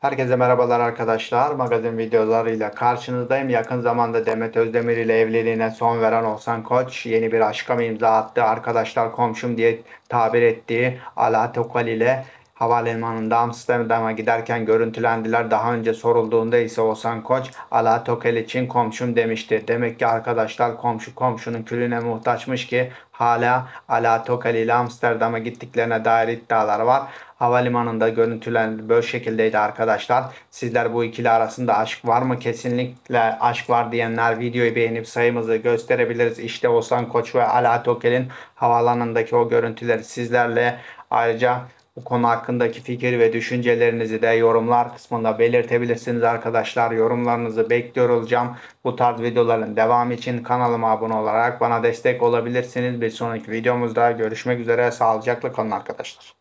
Herkese merhabalar arkadaşlar. Magazin videolarıyla karşınızdayım. Yakın zamanda Demet Özdemir ile evliliğine son veren Oğuzhan Koç yeni bir aşka imza attı? Arkadaşlar komşum diye tabir ettiği Ala Tokal ile havalimanında Amsterdam'a giderken görüntülendiler. Daha önce sorulduğunda ise Oğuzhan Koç Ala Tokal için komşum demişti. Demek ki arkadaşlar komşu komşunun külüne muhtaçmış ki hala Ala Tokal ile Amsterdam'a gittiklerine dair iddialar var. Havalimanında görüntülen böyle şekildeydi arkadaşlar. Sizler bu ikili arasında aşk var mı? Kesinlikle aşk var diyenler videoyu beğenip sayımızı gösterebiliriz. İşte Oğuzhan Koç ve Ala Tokel'in havaalanındaki o görüntüleri sizlerle ayrıca bu konu hakkındaki fikir ve düşüncelerinizi de yorumlar kısmında belirtebilirsiniz arkadaşlar. Yorumlarınızı bekliyor olacağım. Bu tarz videoların devamı için kanalıma abone olarak bana destek olabilirsiniz. Bir sonraki videomuzda görüşmek üzere. Sağlıcakla kalın arkadaşlar.